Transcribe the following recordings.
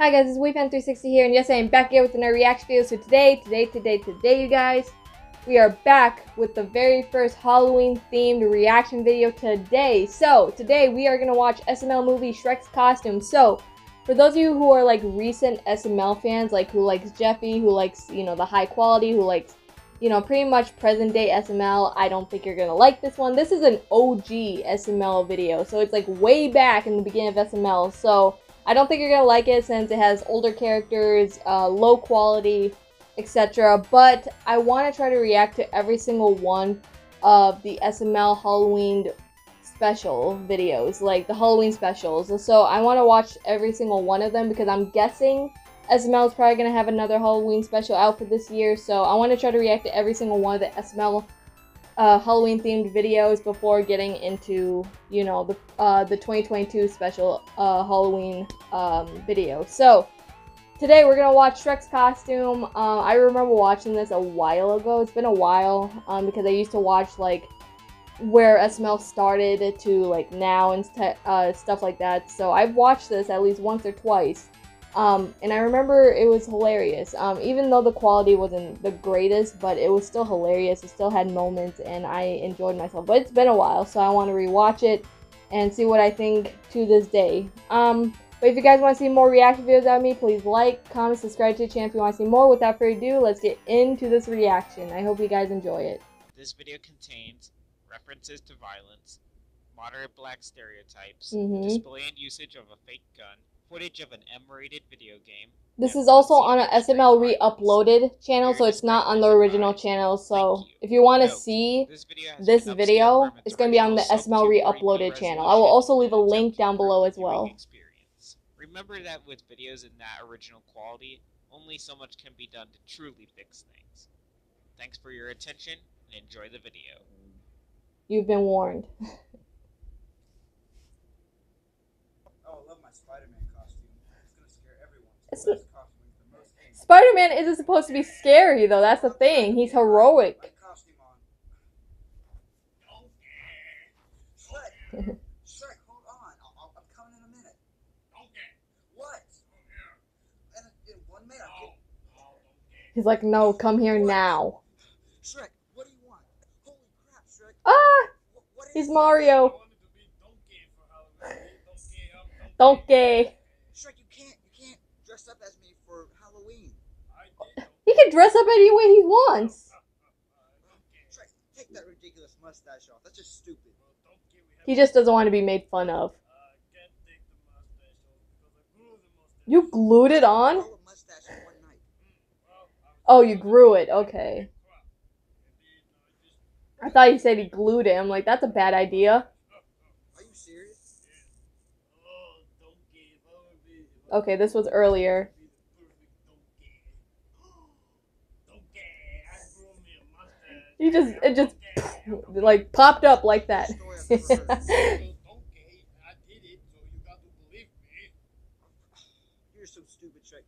Hi guys, it's WoodyFan360 here, and yes, I am back here with another reaction video. So today, today, today, today, you guys, we are back with the very first Halloween-themed reaction video today. So, today we are going to watch SML movie Shrek's Costume. So, for those of you who are like recent SML fans, like who likes Jeffy, who likes, you know, the high quality, who likes, you know, pretty much present day SML, I don't think you're going to like this one. This is an OG SML video, so it's like way back in the beginning of SML. So, I don't think you're gonna like it since it has older characters, uh, low quality, etc. But I want to try to react to every single one of the SML Halloween special videos, like the Halloween specials. So I want to watch every single one of them because I'm guessing SML is probably gonna have another Halloween special out for this year. So I want to try to react to every single one of the SML uh, Halloween themed videos before getting into you know the uh, the 2022 special uh, Halloween um, video. So today we're gonna watch Shrek's costume. Uh, I remember watching this a while ago. It's been a while um, because I used to watch like where SML started to like now and uh, stuff like that. So I've watched this at least once or twice. Um, and I remember it was hilarious. Um, even though the quality wasn't the greatest, but it was still hilarious. It still had moments, and I enjoyed myself. But it's been a while, so I want to rewatch it and see what I think to this day. Um, but if you guys want to see more reaction videos of me, please like, comment, subscribe to the channel if you want to see more. Without further ado, let's get into this reaction. I hope you guys enjoy it. This video contains references to violence, moderate black stereotypes, Mhm. display and usage of a fake gun, footage of an M-rated video game. This is also on scene a SML violence. re-uploaded channel, so it's not on the original channel. So if you want to see This video, has this been upscaled video, from its it's going to be on the SML sub-2 re-uploaded channel. I will also leave a link down below as well. Remember that with videos in that original quality, only so much can be done to truly fix things. Thanks for your attention and enjoy the video. You've been warned. Oh, I love my Spider-Man costume. It's gonna scare everyone. It's the best costume with the most ink. Spider-Man isn't supposed to be scary though. That's the thing. He's heroic. costume on. Shrek, Shrek, hold on. I'll, I'll, I'm coming in a minute. What? In, in one minute. I'll get- He's like, "No, come here now." Shrek, what do you want? Holy crap, Shrek. Ah, What, what is he's? Mario. Donkey. Shrek, you can't, you can't dress up as me for Halloween. He can dress up any way he wants. Take that ridiculous mustache off. That's just stupid. He just doesn't want to be made fun of. You glued it on? Grow a mustache in one night. Oh, you grew it. Okay. I thought you said he glued it. I'm like, that's a bad idea. Are you serious? Okay, this was earlier. You just it just like popped up like that. Story I've never heard. You're so stupid, Shrek.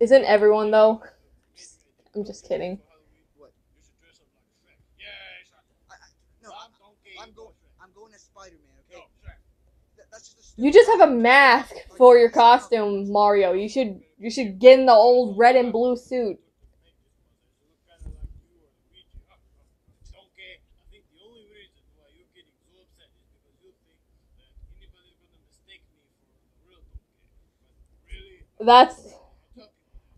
Isn't everyone though? I'm just kidding. I, I, no, I'm, I'm going. As Spider-Man. Okay. That, that's just a stupid You just have a mask for your costume, Mario. You should you should get in the old red and blue suit. That's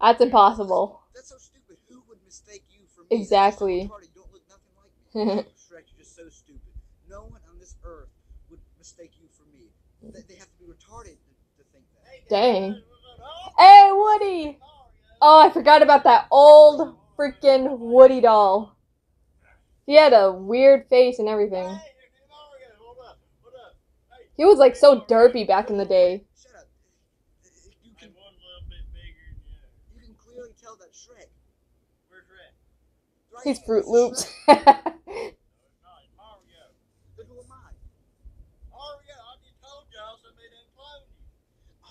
that's impossible. That's so stupid. Who would mistake you for me? Exactly. You're so don't look nothing like me. Shrek, you're just so stupid. No one on this earth would mistake you for me. They, they have to be retarded to, to think that. Dang. Hey, Woody! Oh, I forgot about that old freaking Woody doll. He had a weird face and everything. He was like so derpy back in the day. Shut up. You can, you can clearly tell that Shrek. Right He's Fruit Loops. Shrek. Then who am I?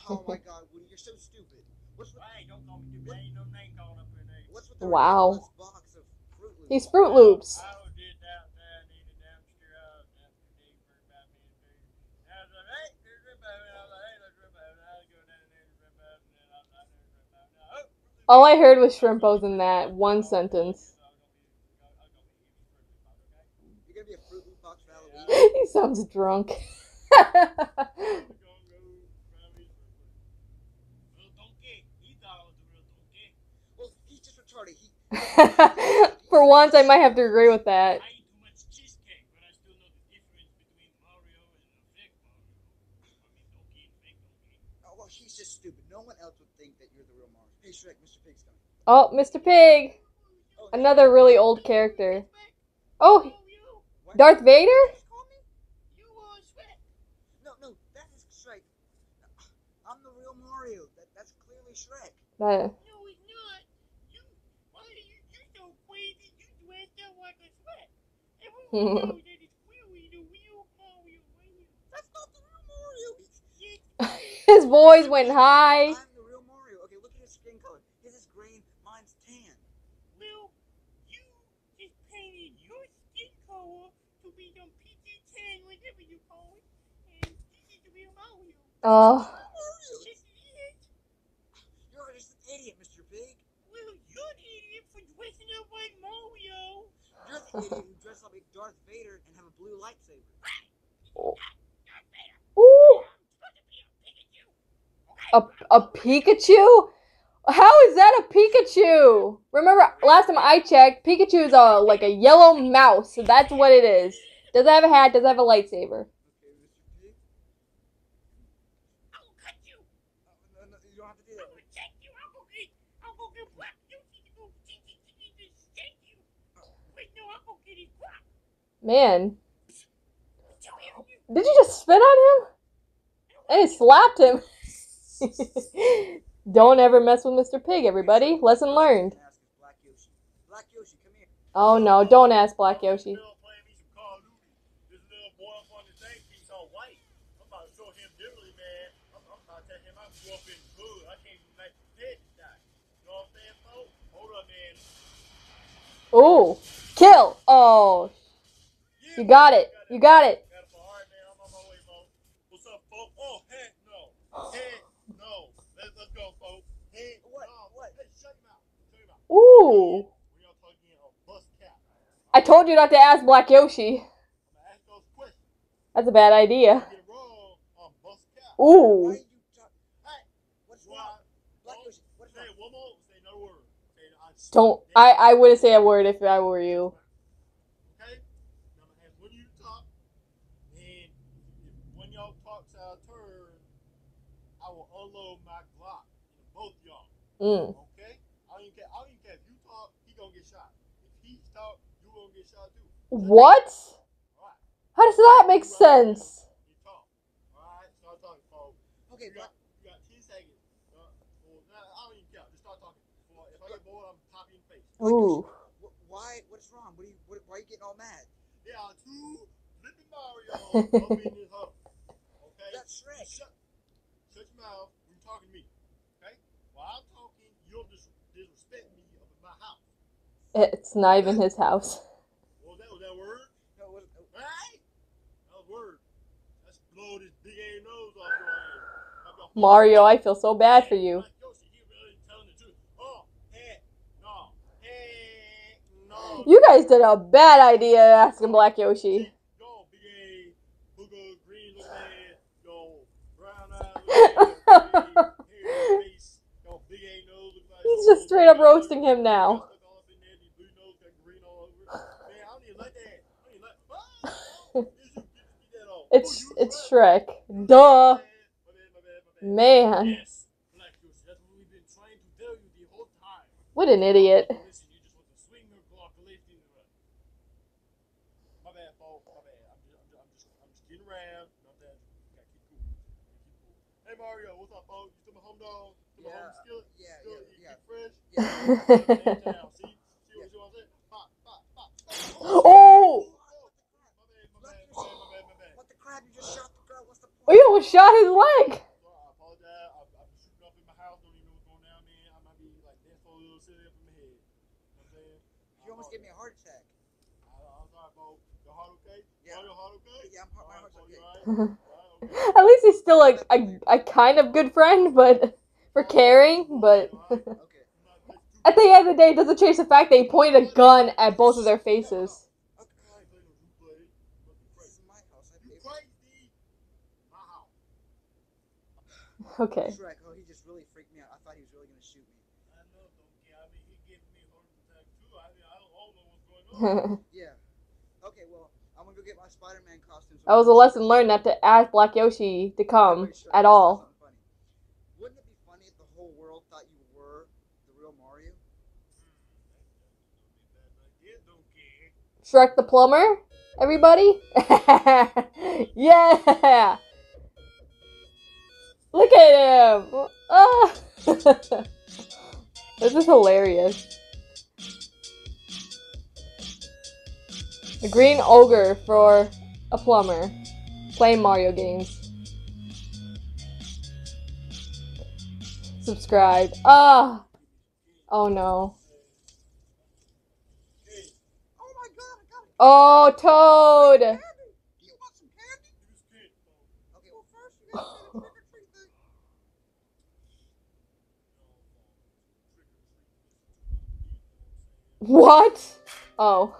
Oh my god, Woody, you're so stupid. What's with, what's with the Wow. ridiculous box of Fruit Loops? He's Fruit Loops. All I heard was shrimpos in that one sentence. You're gonna be a Fruit Loop box for Halloween. he sounds drunk. For once, I might have to agree with that. Oh, Mr. Pig. Another really old character. Oh, Darth Vader? Just call me? you are Shrek. No, no, that is Shrek. I'm the real Mario. That, that's clearly Shrek. No, it's not. You, why are you, you so crazy? You dressed up like a Shrek. Everyone knows that it's clearly the real Mario. That's not the real Mario. He's, Yes, his voice went high. I'm the real Mario. Okay, look at his skin color. His is green, mine's tan. Well, you just painted your skin color to be some PG-10, whatever you call it, and this is the real Mario. Oh, Mario, Yes, it is. you're just an idiot, Mr. Pig. Well, you're the idiot for dressing up like Mario. You're the idiot who dressed up like Darth Vader and have a blue lightsaber. ooh, a a Pikachu. How is that a Pikachu? Remember last time I checked, Pikachu is a like a yellow mouse. So that's what it is. Does it have a hat? Does it have a lightsaber? Okay, Mr. Pig. I will cut you. Oh, no, no, you don't have to do I that. will check you. I'll go get, I'll go get Black Yoshi to go ching, ching, ching, ching, to shake you. Wait, no, I'll go get his rock. Man, did you just spit on him? And he slapped him. Don't ever mess with Mr. Pig, everybody. Lesson learned. Oh no, don't ask Black Yoshi. Ooh, kill. Oh, you got it. You got it. Oh. Ooh. I told you not to ask Black Yoshi. That's a bad idea. Ooh. Don't. I. I wouldn't say a word if I were you. Okay. Now I'm gonna ask one of you to talk, and if one of y'all talks out of turn, I will unload my Glock in both y'all. Mm. Okay. I don't even care. I don't even care if you talk, he gonna get shot. If he talk, you gonna get shot too. What? All right. How does that make sense? You talk. All right. Start talking, folks. Okay, You got, you got 10 seconds. Uh, well, nah, I don't even care. Just start talking. Well, if I get bored, I'm popping in the face. Ooh. wh- Why? What's wrong? What are you? What, why are you getting all mad? There are two flipping Mario up in this hub. Okay? That's Shrek. Shut, shut your mouth when you're talking to me. Okay? While I'm talking, you'll dis- disrespect me up in my house. It's not even his house. What was that? Was that word? No, it was, Right? That was a word. Let's blow this big ass nose off your ass. Mario, I feel so bad for you. Like Yoshi, he really telling the truth. Oh, heck, no. Heck, no. You guys did a bad idea asking Black Yoshi. Yo, big A, booger, green looking ass, yo, brown eye looking ass, big A, hair, face, yo, big A nose looking like He's just straight up roasting him now. Tell it's Shrek. Duh. Man. what an idiot. Oh! Silly up in my head. You know what I'm saying? You almost gave me a heart attack. I, I'm sorry, bro. Your heart okay? Yeah. Your heart okay? Yeah, I'm part my Alright, heart's bro, you okay. alright? Alright, okay. At least he's still like a, a kind of good friend, but for caring, but Okay. I'm not At the end of the day, it doesn't change the fact they pointed a gun at both of their faces. Okay, I ain't playing no you play. Fucking This crazy. is my house. I You pay for crazy? My house. Okay. Shrek. Oh, he just really freaked me out. I thought he was really gonna shoot me. I know, Donkey. I mean, he giving me heart attack too. I mean, I don't, know what's going on. Yeah. Okay, well, I'm gonna go get my Spider-Man costume. that was a lesson learned not to ask Black Yoshi to come Shrek, at all. Wouldn't it be funny if the whole world thought you were the real Mario? Shrek the plumber, everybody. yeah. Look at him. Ah. this is hilarious. The green ogre for a plumber playing Mario games. Subscribe. Ah. Oh no. Oh my God! I got it. Oh, Toad. Candy. Do you want some candy? you was good. Oh, Okay, well first you gotta do the trick or treat thing. What? Oh. Okay, let me get you some candy. Okay, let's see what we got here. Okay, here's one little Reese's. no, folks, I oh.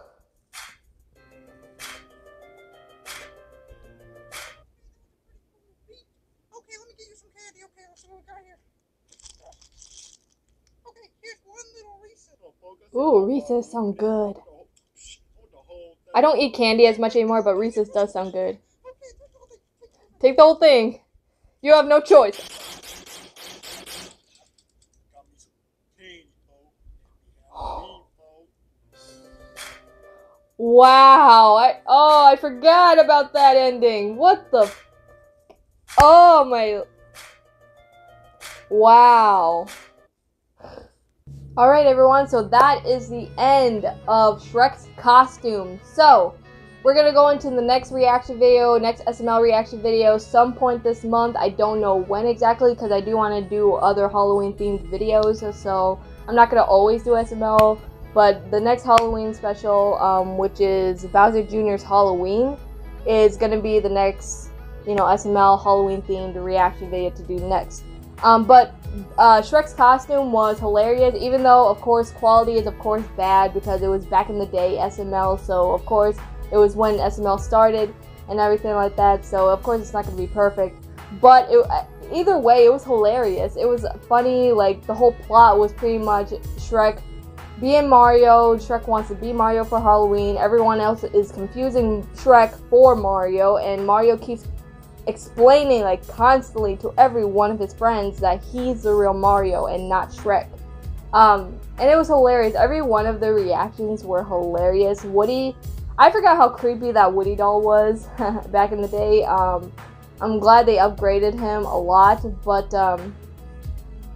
said Ooh, hold Reese's on, sound hold good. the whole- hold the whole thing. I don't eat candy as much anymore, but Reese's does sound good. Okay, take the whole thing. Take the whole thing. Take the whole thing. You have no choice. Wow. I oh, I forgot about that ending. What the Oh my Wow. All right, everyone. So that is the end of Shrek's costume. So, we're going to go into the next reaction video, next SML reaction video some point this month. I don't know when exactly because I do want to do other Halloween themed videos. So, I'm not going to always do SML, but the next Halloween special, um, which is Bowser Jr.'s Halloween, is going to be the next, you know, SML Halloween themed reaction video to do next. Um, but uh, Shrek's costume was hilarious, even though, of course, quality is, of course, bad because it was back in the day SML, so, of course, it was when SML started and everything like that, so, of course, it's not going to be perfect. But it, uh, either way, it was hilarious. It was funny, like, the whole plot was pretty much Shrek being Mario. Shrek wants to be Mario for Halloween. Everyone else is confusing Shrek for Mario, and Mario keeps explaining like constantly to every one of his friends that he's the real Mario and not Shrek. Um, and it was hilarious. Every one of the reactions were hilarious. Woody, I forgot how creepy that Woody doll was back in the day. Um, I'm glad they upgraded him a lot, but um,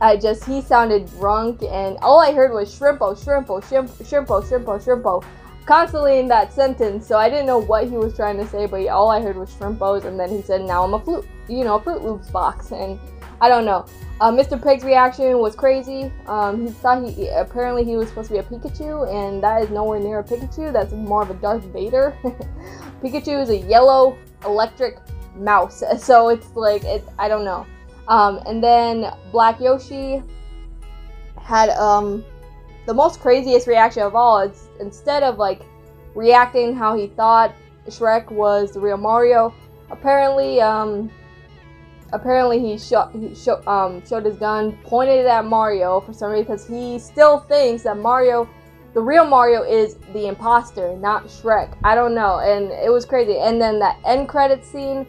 I just he sounded drunk, and all I heard was shrimpo, shrimpo, shrimp, shrimpo, shrimpo, shrimpo, constantly in that sentence. So I didn't know what he was trying to say, but all I heard was shrimpos, and then he said, "Now I'm a fruit, you know, Fruit Loops box," and I don't know. Uh, Mr. Pig's reaction was crazy. Um, he thought he apparently he was supposed to be a Pikachu, and that is nowhere near a Pikachu. That's more of a Darth Vader. Pikachu is a yellow electric mouse, so it's like it. I don't know. Um, and then Black Yoshi had um, the most craziest reaction of all. It's instead of like reacting how he thought Shrek was the real Mario, apparently um, apparently he shot he show, um, showed his gun, pointed it at Mario for some reason because he still thinks that Mario, the real Mario, is the imposter, not Shrek. I don't know, and it was crazy. And then that end credit scene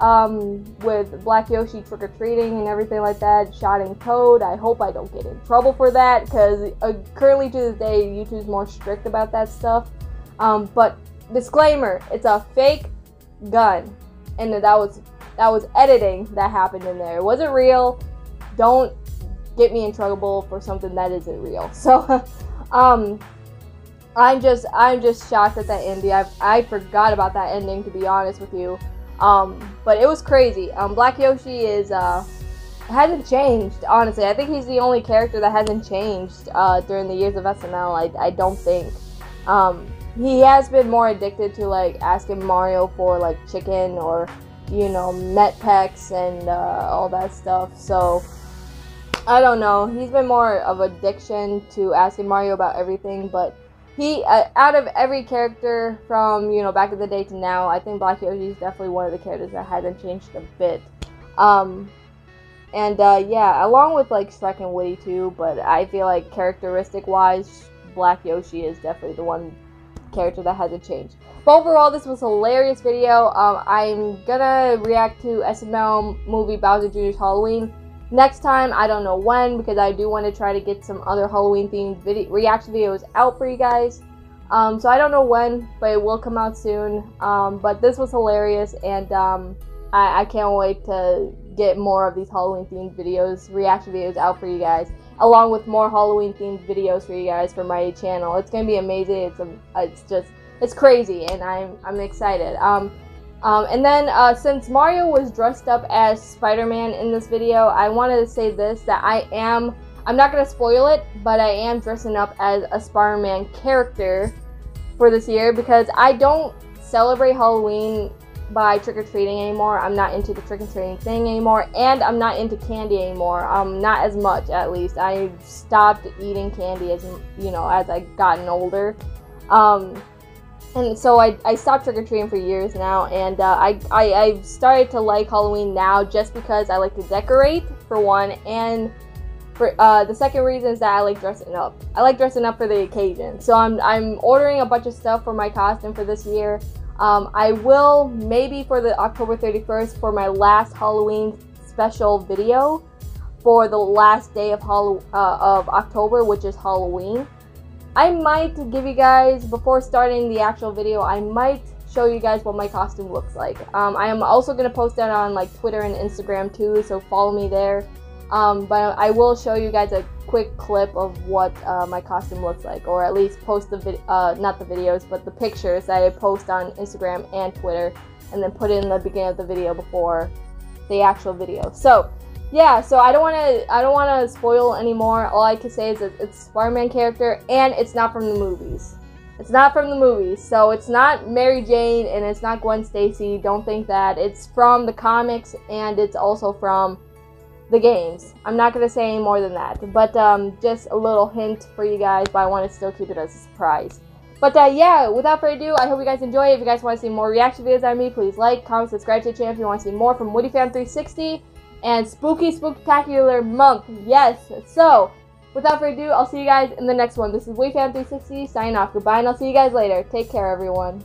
um, with Black Yoshi trick or treating and everything like that, shotting code. I hope I don't get in trouble for that because uh, currently to this day, YouTube's more strict about that stuff. Um, but disclaimer: it's a fake gun, and that was that was editing that happened in there. It wasn't real. Don't get me in trouble for something that isn't real. So, um, I'm just I'm just shocked at that ending. I I forgot about that ending to be honest with you. Um, but it was crazy. Um, Black Yoshi is uh, hasn't changed. Honestly, I think he's the only character that hasn't changed uh, during the years of SML. I I don't think. Um, he has been more addicted to like asking Mario for like chicken or you know met pecks and uh, all that stuff. So I don't know. He's been more of addiction to asking Mario about everything, but he uh, out of every character from you know back in the day to now, I think Black Yoshi is definitely one of the characters that hasn't changed a bit. Um, and uh, yeah, along with like Shrek and Woody too, but I feel like characteristic wise, Black Yoshi is definitely the one character that hasn't changed. But overall, this was a hilarious video. Um, I'm gonna react to SML movie Bowser Jr.'s Halloween next time. I don't know when because I do want to try to get some other Halloween themed video reaction videos out for you guys. Um, so I don't know when, but it will come out soon. Um, but this was hilarious, and um, I, I can't wait to get more of these Halloween themed videos, reaction videos out for you guys, along with more Halloween themed videos for you guys for my channel. It's gonna be amazing. It's a, it's just it's crazy, and I'm I'm excited. Um, and then uh, since Mario was dressed up as Spider-Man in this video, I wanted to say this that I am I'm not gonna spoil it, but I am dressing up as a Spider-Man character for this year because I don't celebrate Halloween by trick-or-treating anymore. I'm not into the trick-or-treating thing anymore, and I'm not into candy anymore. Um, not as much, at least. I stopped eating candy as you know as I gotten older. Um, and so I, I stopped trick or treating for years now, and uh, I, I I've started to like Halloween now just because I like to decorate for one, and for uh, the second reason is that I like dressing up. I like dressing up for the occasion. So I'm I'm ordering a bunch of stuff for my costume for this year. Um, I will maybe for the October 31st for my last Halloween special video for the last day of Hall- uh, of October, which is Halloween. I might give you guys, before starting the actual video, I might show you guys what my costume looks like. Um, I am also going to post that on like Twitter and Instagram too, so follow me there. Um, but I will show you guys a quick clip of what uh, my costume looks like, or at least post the vid- uh, not the videos, but the pictures that I post on Instagram and Twitter, and then put it in the beginning of the video before the actual video. So yeah, so I don't want to I don't want to spoil anymore. All I can say is that it's Spider-Man character and it's not from the movies. It's not from the movies. So it's not Mary Jane and it's not Gwen Stacy. Don't think that. It's from the comics and it's also from the games. I'm not going to say any more than that. But um, just a little hint for you guys, but I want to still keep it as a surprise. But uh, yeah, without further ado, I hope you guys enjoy. If you guys want to see more reaction videos on me, please like, comment, subscribe to the channel if you want to see more from WoodyFan360 and spooky spooktacular month. Yes. So, without further ado, I'll see you guys in the next one. This is WoodyFan360 signing off. Goodbye, and I'll see you guys later. Take care, everyone.